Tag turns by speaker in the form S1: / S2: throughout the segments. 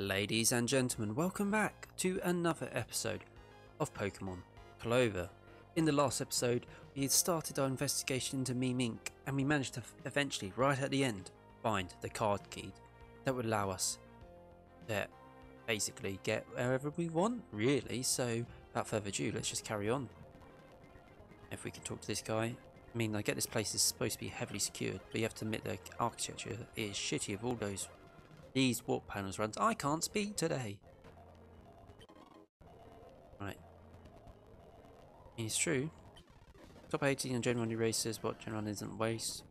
S1: Ladies and gentlemen, welcome back to another episode of Pokemon Clover. In the last episode, we had started our investigation into Meme Inc. and we managed to eventually, right at the end, find the card key that would allow us to basically get wherever we want, really. So, without further ado, let's just carry on. If we can talk to this guy. I mean, I get this place is supposed to be heavily secured, but you have to admit the architecture is shitty of all those these warp panels runs. I can't speak today. Right. It's true. Top 18 on Gen 1 erases what Gen isn't waste.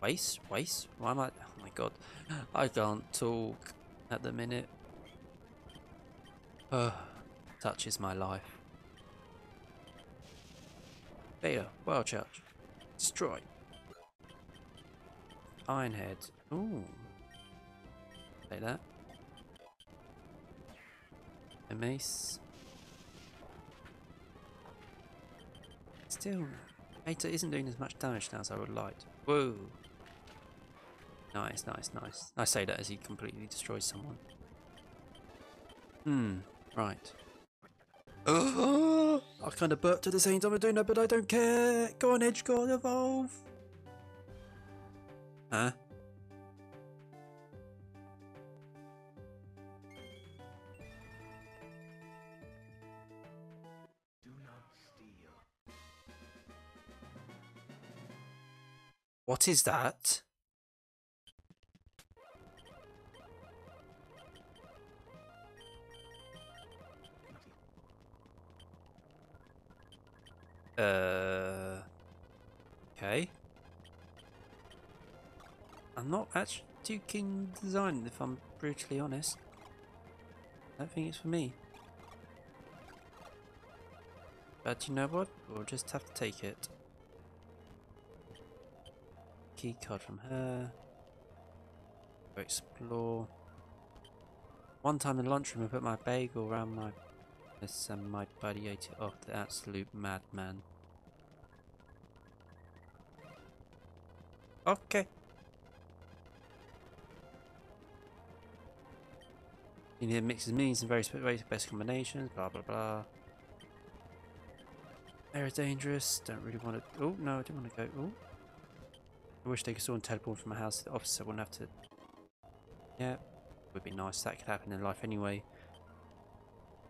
S1: Waste? Waste? Why am I? Oh my god. I can't talk at the minute. Uh, touches my life. Beta, Wild Charge. Destroy. Ironhead. Ooh. Like that. A mace. Still, Beta isn't doing as much damage now as I would like. Whoa. Nice, nice, nice. I say that as he completely destroys someone. Hmm, right. Oh, I kind of burped at the same time I'm doing that, but I don't care. Go on, Edge, go on, evolve. Huh? What is that? Uh. Okay. I'm not actually too keen design, if I'm brutally honest. I don't think it's for me. But you know what? We'll just have to take it. Key card from her. Go explore. One time in the lunchroom I put my bagel around my this and my buddy ate it off the absolute madman. Okay. You need mixes means and various ways best combinations, blah blah blah. They're dangerous, don't really want to oh no I don't want to go oh I wish they could of teleport from my house to the office so I wouldn't have to Yeah. Would be nice, that could happen in life anyway.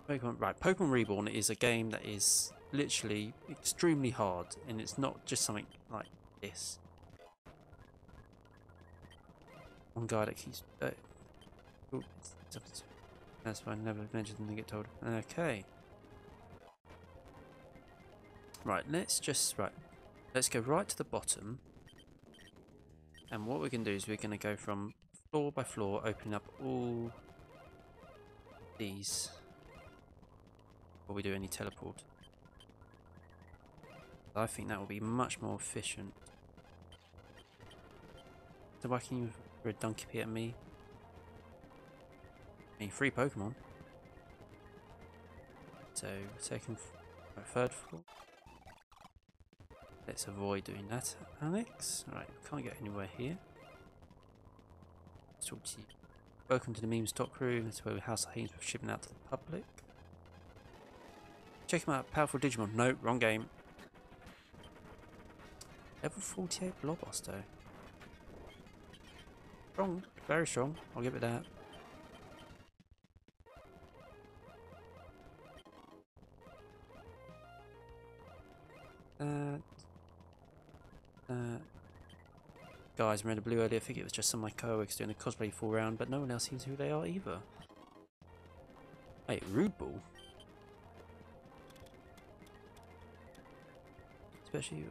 S1: Pokemon, right, Pokemon Reborn is a game that is literally extremely hard, and it's not just something like this. One guy that keeps. Uh, ooh, that's why I never mentioned them to get told. Okay. Right, let's just right. Let's go right to the bottom. And what we're going to do is we're going to go from floor by floor, opening up all these before we do any teleport. I think that will be much more efficient. So why can you throw a donkey pit at me? I mean, free Pokemon. So, second, third floor. Let's avoid doing that, Alex. Alright, can't get anywhere here. Let's talk to you. Welcome to the Meme Stock Room. That's where we House Haynes are shipping out to the public. Check him out. Powerful Digimon. No, wrong game. Level 48 Blockbuster. Strong. Very strong. I'll give it that. Guys, Miranda Blue earlier. I think it was just some of my co-workers doing the cosplay full round, but no one else sees who they are either. Wait, Rude Ball? especially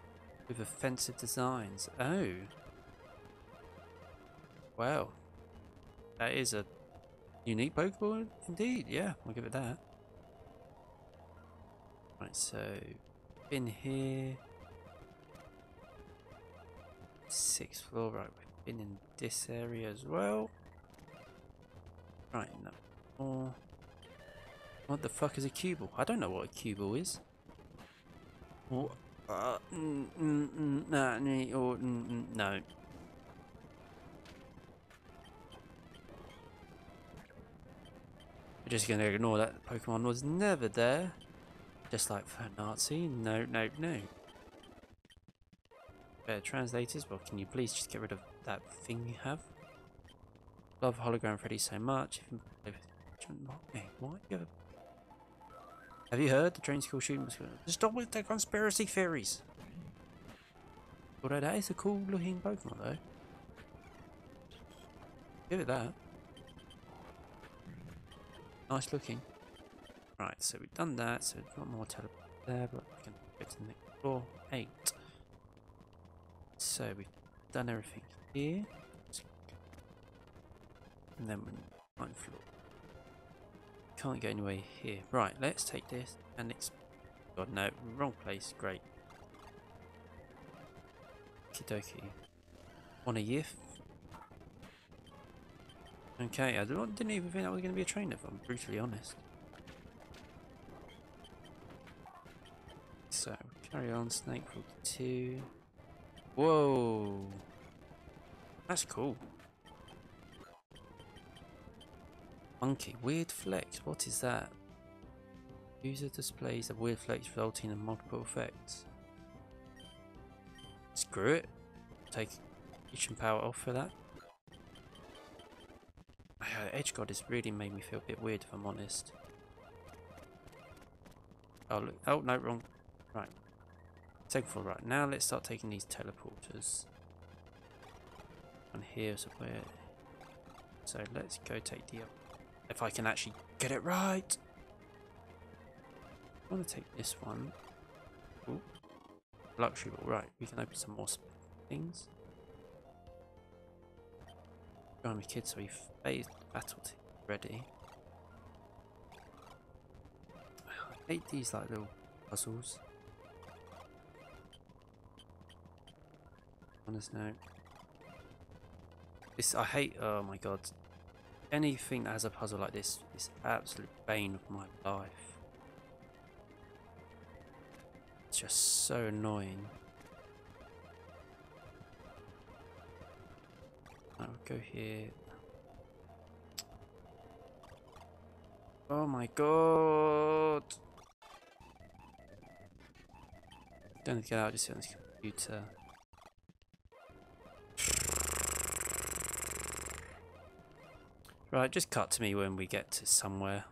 S1: with offensive designs. Oh. Wow. That is a unique Pokeball indeed. Yeah, I'll give it that. Right, so in here. Sixth floor, right, we've been in this area as well. Right, no more. What the fuck is a Cuball? I don't know what a Cuball is. Mm, no. We're just to ignore that Pokemon was never there. Just like for Nazi. No, no, no. Better translators, well, can you please just get rid of that thing you have? Love Hologram Freddy so much. You have, you heard the train school shooting was Stop with the conspiracy theories! Although that is a cool looking Pokemon though. Give it that. Nice looking. Right, so we've done that, so we've got more teleport there, but we can go to the next floor. Eight. So we've done everything here. And then we're ninth floor. Can't go anywhere here. Right, let's take this and it's God no, wrong place, great. Kidoki. On a yiff. Okay, I didn't even think that was going to be a trainer if I'm brutally honest. So, carry on, Snake 42. Whoa! That's cool. Monkey, weird flex, what is that? User displays a weird flex resulting in multiple effects. Screw it. Take and power off for that. Edge God has really made me feel a bit weird if I'm honest. Oh look, oh no, wrong. Right. Floor, right. Now let's start taking these teleporters. And here's where... So let's go take the... If I can actually get it right! I want to take this one. Ooh. Luxury ball, right. We can open some more things. Join me kids, so we've battle team ready. I hate these like little puzzles. Honest note. This I hate oh my god. Anything that has a puzzle like this is absolute bane of my life. It's just so annoying. I'll go here. Oh my god! Don't get out, just sit on this computer. Right, just cut to me when we get to somewhere.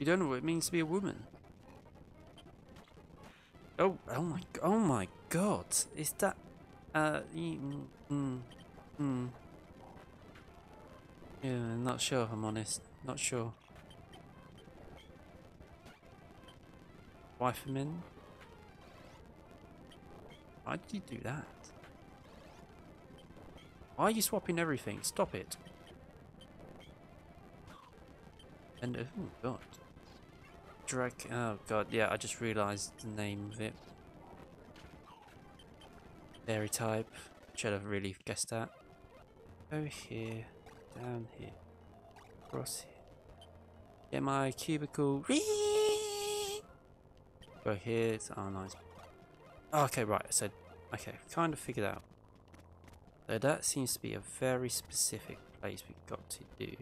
S1: You don't know what it means to be a woman. Oh, oh my, oh my god! Is that, uh, mm, mm, mm. Yeah, not sure. I'm honest, not sure. Wife him in. Why did you do that? Why are you swapping everything? Stop it. And oh god. Drag oh god, yeah, I just realised the name of it. Fairy type. Should have really guessed that. Go here, down here, across here. Get my cubicle. Go here, it's oh nice. okay, right, I so okay, kind of figured out. So that seems to be a very specific place we've got to do.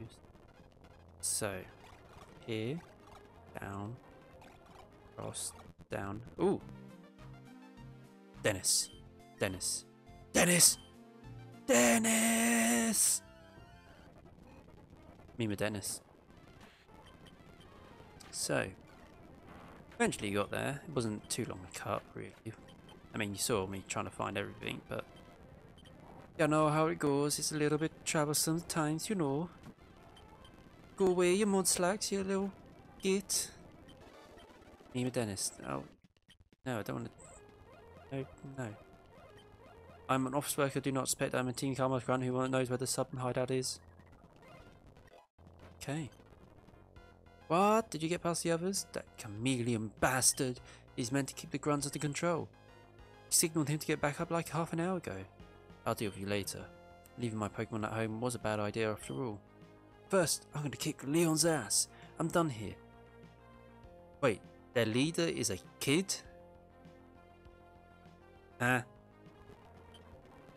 S1: So here, down, cross, down. Ooh! Dennis. Dennis. Dennis! Dennis! Mima Dennis. So, eventually got there. It wasn't too long a cut, really. I mean, you saw me trying to find everything, but you know how it goes. It's a little bit troublesome sometimes, you know. Go away, you mudslags, you little git. Name a dentist. Oh. No, I don't want to... No, no. I'm an office worker, do not suspect I'm a Team Karma's grunt who knows where the sub hideout is. Okay. What? Did you get past the others? That chameleon bastard is meant to keep the grunts under control. You signaled him to get back up like half an hour ago. I'll deal with you later. Leaving my Pokemon at home was a bad idea after all. First, I'm going to kick Leon's ass. I'm done here. Wait, their leader is a kid? Ah.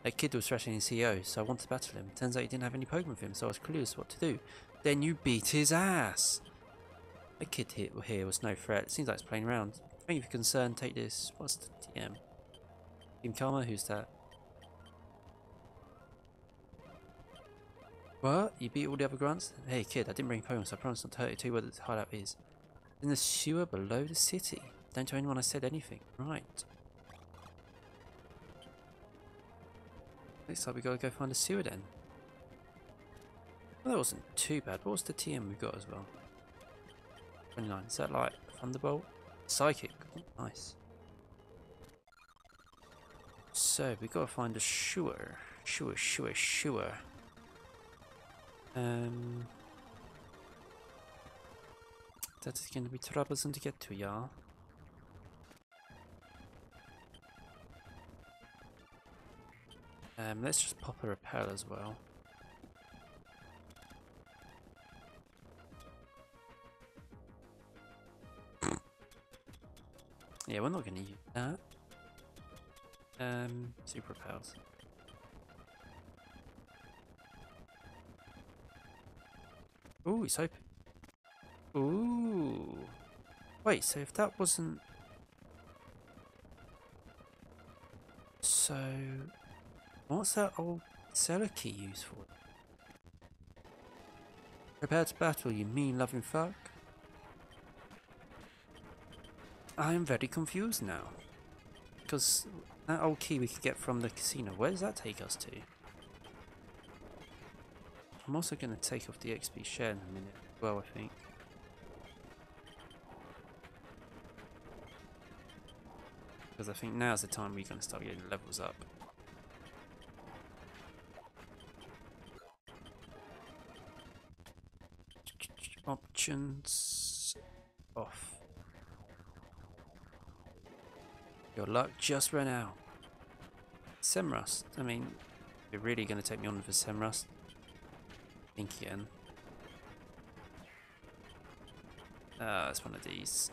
S1: That kid was threatening his CEO, so I wanted to battle him. Turns out he didn't have any Pokemon with him, so I was clueless what to do. Then you beat his ass. A kid here, here was no threat. Seems like it's playing around. Thank you for concern. Take this. What's the DM? Team Karma? Who's that? What? You beat all the other grunts? Hey kid, I didn't bring poems. I promise not to hurt you. Tell you where the hideout is. In the sewer below the city. Don't tell anyone I said anything. Right. Looks like we gotta go find a sewer then. Well, that wasn't too bad. What was the TM we got as well? 29. Is that like Thunderbolt? Psychic. Oh, nice. So, we gotta find a sewer. Sewer, sewer, sewer. Um, that's gonna be troublesome to get to, yeah. Um, let's just pop a repel as well. yeah, we're not going to use that. Um, super repels. It's open. Ooh. Wait, so if that wasn't... So... What's that old cellar key used for? Prepare to battle, you mean loving fuck? I am very confused now. Because that old key we could get from the casino, where does that take us to? I'm also going to take off the XP share in a minute well, I think. Because I think now's the time we're going to start getting levels up. Options off. Your luck just ran out. Semrust. I mean, you're really going to take me on for Semrust? Think again. Uh, it's one of these.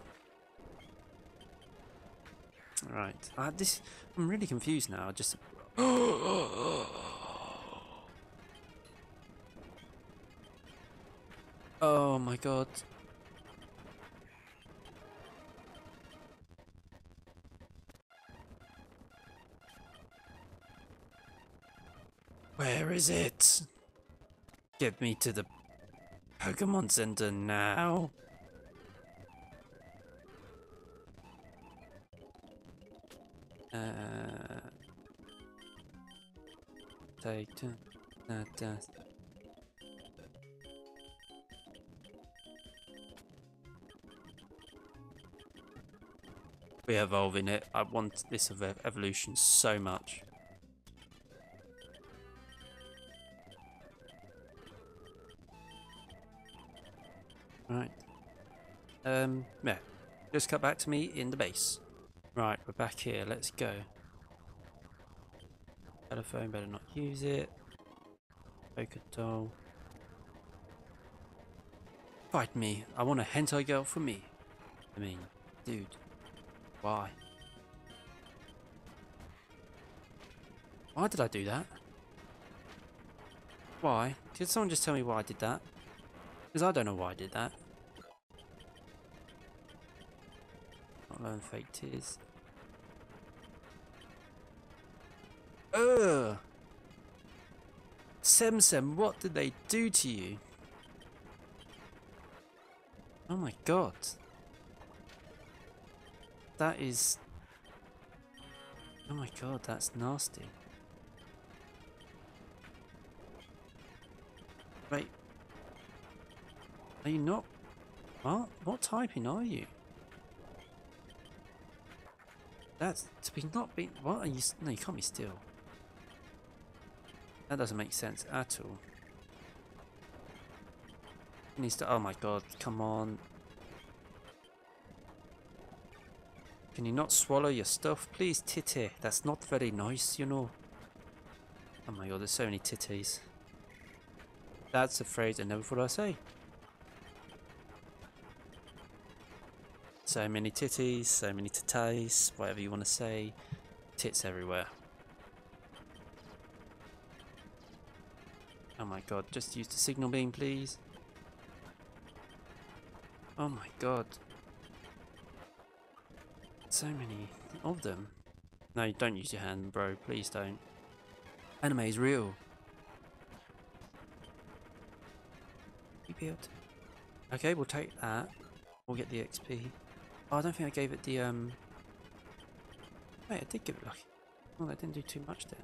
S1: Right. Uh, this. I'm really confused now. I just. oh my god. Where is it? Get me to the Pokemon Center now. Uh, take that. We're evolving it. I want this evolution so much. Right. Um, yeah. Just cut back to me in the base. Right, we're back here. Let's go. Telephone, better not use it. Poker doll. Fight me. I want a hentai girl for me. I mean, dude. Why? Why did I do that? Why? Did someone just tell me why I did that? Because I don't know why I did that. Not learn fake tears. Ugh! Semsem, what did they do to you? Oh my god. That is... Oh my god, that's nasty. Wait. Are you not... What? What typing are you? That's... To be not be... What are you... No, you can't be still. That doesn't make sense at all. He needs to... Oh my god, come on. Can you not swallow your stuff? Please, titty. That's not very nice, you know. Oh my god, there's so many titties. That's a phrase I never thought I'd say. So many titties, so many titties, whatever you want to say. Tits everywhere. Oh my god, just use the signal beam, please. Oh my god. So many of them. No, don't use your hand, bro. Please don't. Anime is real. You to... Okay, we'll take that. We'll get the XP. Oh, I don't think I gave it the, um... Wait, I did give it lucky. Well, I didn't do too much there.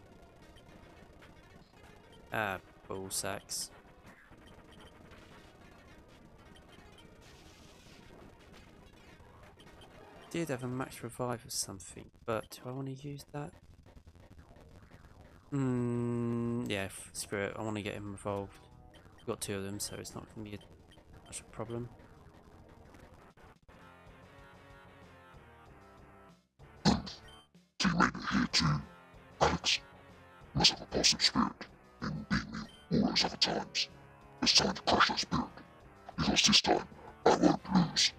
S1: Ah, ball sacks. Did have a max revive or something, but do I want to use that? Hmm, yeah, screw it. I want to get him revolved. We've got two of them, so it's not going to be a, much a problem.
S2: Too. Alex, must have a positive spirit. and beat me all those other times. It's time to crush that spirit. Because this time, I won't lose.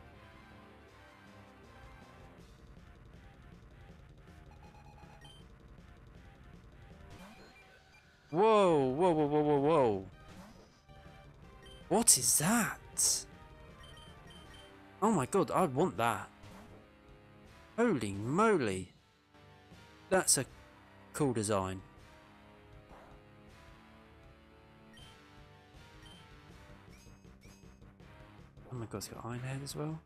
S1: Whoa, whoa, whoa, whoa, whoa, whoa. What is that? Oh my god, I want that. Holy moly. That's a cool design. Oh my god, it's got iron head as well.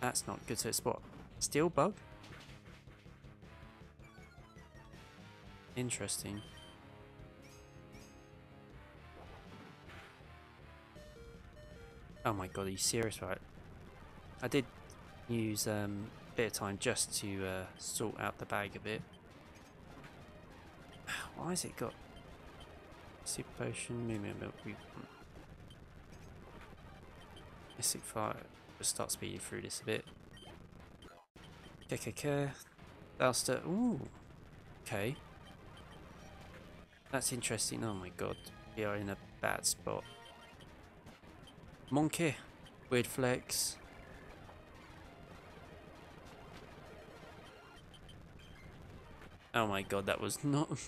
S1: That's not good. So it's what? Steel bug? Interesting. Oh my god, are you serious, right? I did use um, bit of time just to uh, sort out the bag a bit. Why has it got super potion, movement milk, Mystic fire, start speeding through this a bit. KKK, Balster, ooh, okay. That's interesting. Oh my god. We are in a bad spot. Monkey. Weird flex. Oh my god, that was not...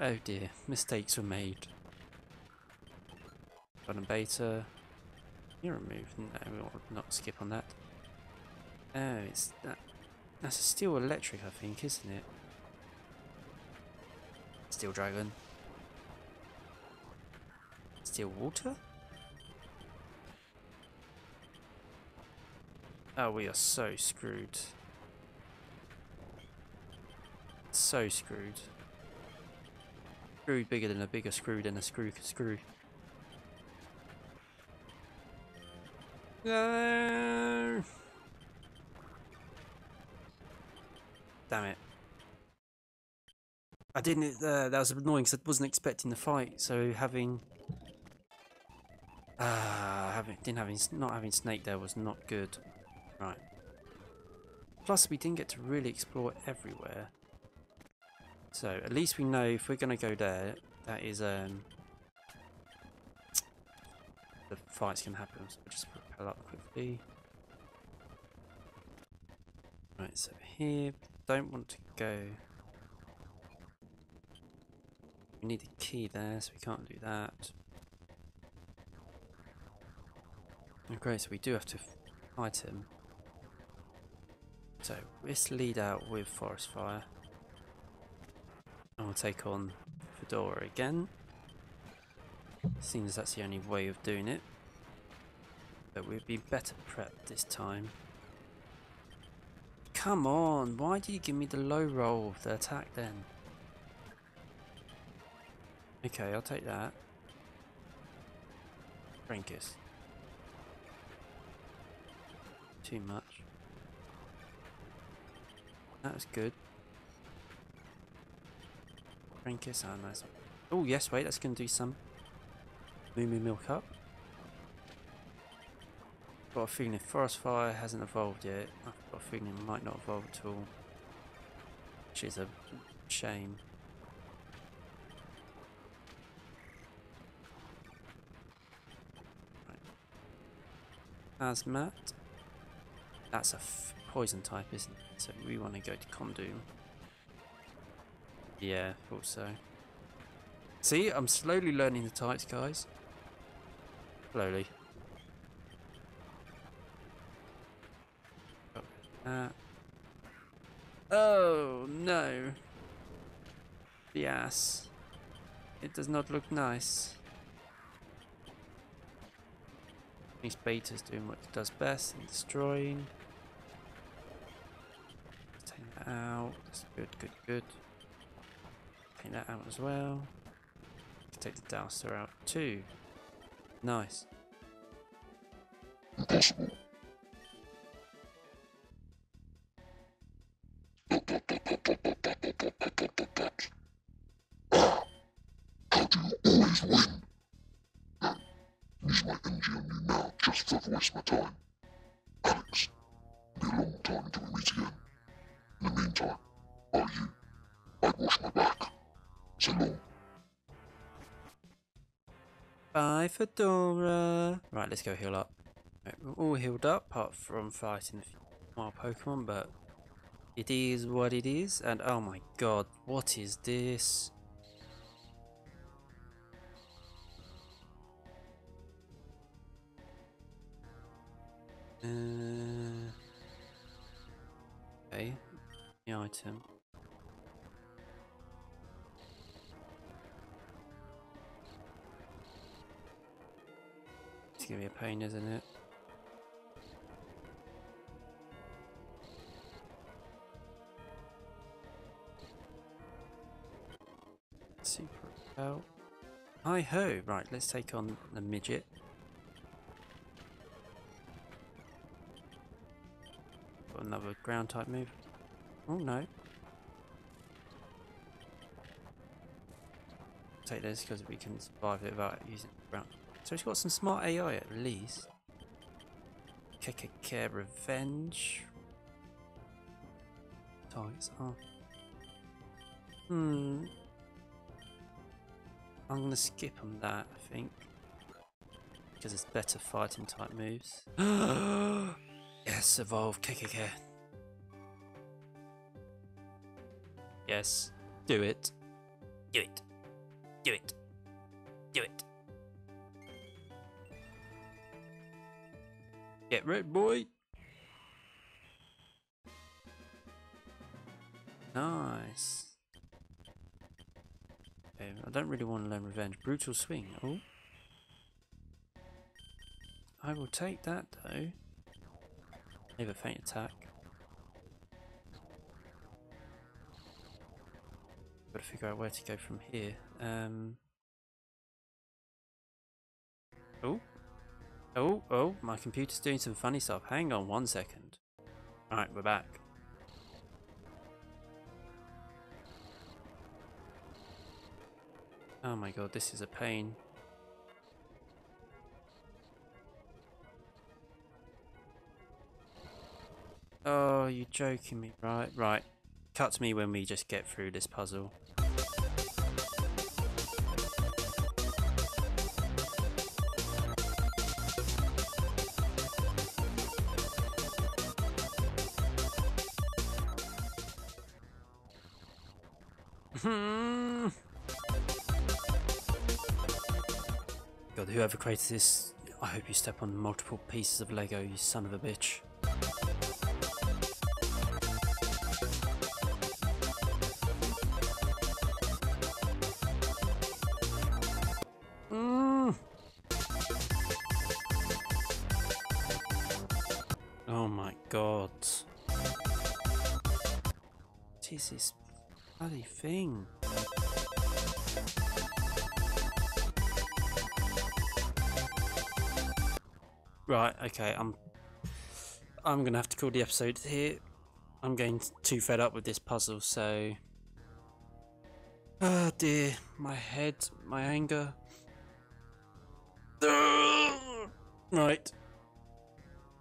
S1: oh dear, mistakes were made. Got a beta. You remove. No, we will not skip on that. Oh, it's that. That's a steel electric, I think, isn't it? Steel Dragon. Steel Water? Oh, we are so screwed. So screwed. Screwed bigger than a bigger screw than a screw screw. No! Damn it. I didn't. Uh, that was annoying because I wasn't expecting the fight. So having, uh, having didn't having not having Snake there was not good. Right. Plus, we didn't get to really explore everywhere. So at least we know if we're going to go there, that is um the fight's to happen. So we'll just propel up quickly. Right. So here, don't want to go. We need a key there, so we can't do that. Okay, so we do have to fight him. So let's lead out with Forest Fire. And we'll take on Fedora again. Seems that's the only way of doing it. But we'd be better prepped this time. Come on, why did you give me the low roll of the attack then? Okay, I'll take that. Frankus. Too much. That was good. Frankus, ah, nice. Oh, yes, wait, that's going to do some. Moo Moo Milk up. Got a feeling if Forest Fire hasn't evolved yet, I've got a feeling it might not evolve at all. Which is a shame. Hazmat. That's a poison type, isn't it? So we want to go to Condoom. Yeah, thought so. See, I'm slowly learning the types, guys. slowly. Uh, oh no. The ass. It does not look nice. These beta's doing what it does best and destroying. Take that out. That's good, good, good take that out as well. Let's take the Dowser out too. Nice.
S2: now just to waste my time.
S1: Bye, Fedora. Right, let's go heal up. Right, we're all healed up, apart from fighting more Pokemon, but it is what it is. And oh my god, what is this? Uh, okay, the item. It's gonna be a pain, isn't it? Super out. Hi ho! Right, let's take on the midget. Got another ground type move. Oh no. Take this because we can survive it without using ground. So it's got some smart AI at least. KKK Revenge. Targets are. Hmm. I'm gonna skip on that, I think. Because it's better fighting type moves. yes, evolve KKK. Yes, do it. Do it. Do it. Do it. Get red, boy. Nice. Okay, I don't really want to learn revenge. Brutal swing. Oh. I will take that though. Maybe a faint attack. Got to figure out where to go from here. Um. Oh. Oh, oh, my computer's doing some funny stuff. Hang on one second. Alright, we're back. Oh my god, this is a pain. Oh, you're joking me, right? Right. Cut to me when we just get through this puzzle. Whoever created this, I hope you step on multiple pieces of Lego, you son of a bitch. Mm. Oh my god. What is this bloody thing? Right, okay, I'm I'm gonna have to call the episode here. I'm getting too fed up with this puzzle, so Oh dear, my head, my anger. Right.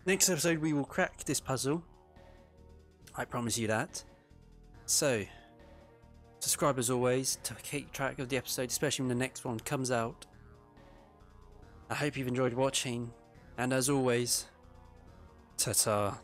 S1: Next episode we will crack this puzzle. I promise you that. So, subscribe as always to keep track of the episode, especially when the next one comes out. I hope you've enjoyed watching, and as always, ta-ta.